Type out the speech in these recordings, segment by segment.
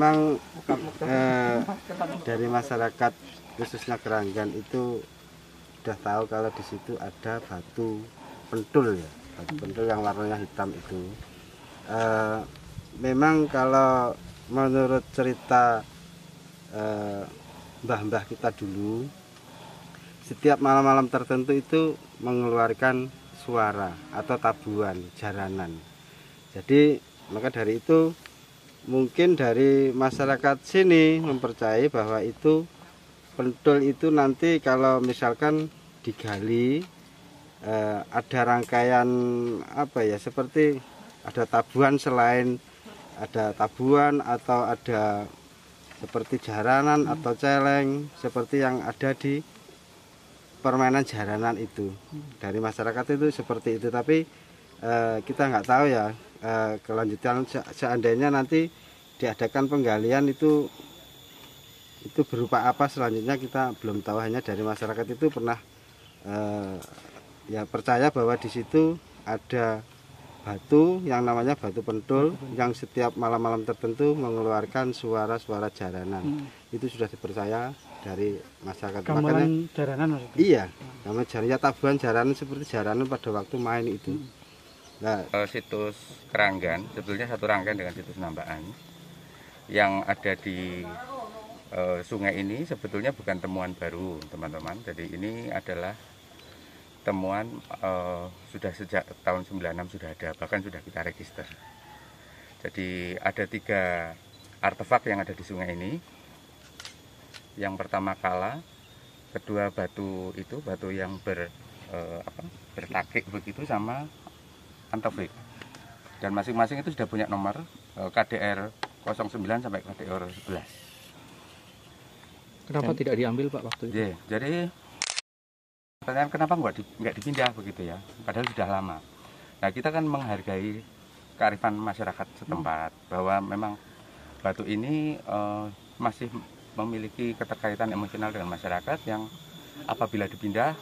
Memang eh, dari masyarakat khususnya Keranggan itu sudah tahu kalau di situ ada batu pentul ya, batu pentul yang warnanya hitam itu. Eh, memang kalau menurut cerita eh, mbah-mbah kita dulu, setiap malam-malam tertentu itu mengeluarkan suara atau tabuhan jaranan. Jadi maka dari itu mungkin dari masyarakat sini mempercayai bahwa itu pentul itu nanti kalau misalkan digali eh, ada rangkaian apa ya seperti ada tabuhan selain ada tabuhan atau ada seperti jaranan atau celeng seperti yang ada di permainan jaranan itu. Dari masyarakat itu seperti itu tapi eh, kita nggak tahu ya eh, kelanjutan se- seandainya nanti diadakan penggalian itu itu berupa apa? Selanjutnya kita belum tahu hanya dari masyarakat itu pernah eh, ya percaya bahwa di situ ada batu yang namanya batu pentul yang setiap malam-malam tertentu mengeluarkan suara-suara jaranan. Itu sudah dipercaya dari masyarakat. Makanya- Gamelan jaranan maksudnya. Iya, nama jaran ya tabuhan jaranan seperti jaranan pada waktu main itu. Nah, Eh, situs Keranggan sebetulnya satu rangkaian dengan situs Nambaan yang ada di eh, sungai ini sebetulnya bukan temuan baru teman-teman. Jadi ini adalah temuan eh, sudah sejak tahun 96 sudah ada bahkan sudah kita register. Jadi ada tiga artefak yang ada di sungai ini. Yang pertama kala kedua batu itu batu yang ber eh, apa bertakik begitu sama antofik dan masing-masing itu sudah punya nomor eh, KDR 09 sampai KDR 11 Kenapa tidak diambil Pak waktu itu? Iya, jadi pertanyaan kenapa nggak di, nggak dipindah begitu ya? Padahal sudah lama. Nah kita kan menghargai kearifan masyarakat setempat bahwa memang batu ini eh, masih memiliki keterkaitan emosional dengan masyarakat yang apabila dipindah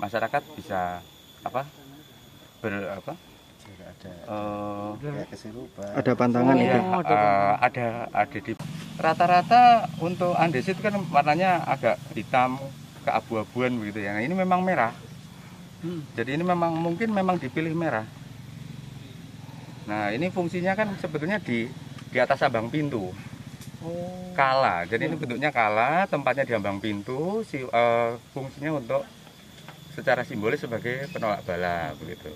masyarakat bisa apa ber apa kayak kesurupan. Ada pantangan Iya, itu. eh, ada ada di rata-rata untuk andesit kan warnanya agak hitam keabu-abuan begitu ya. Nah, ini memang merah. Hmm. Jadi ini memang mungkin memang dipilih merah. Nah, ini fungsinya kan sebetulnya di di atas ambang pintu. Oh. Kala. Jadi ini bentuknya kala, tempatnya di ambang pintu, si, eh, fungsinya untuk secara simbolis sebagai penolak bala begitu.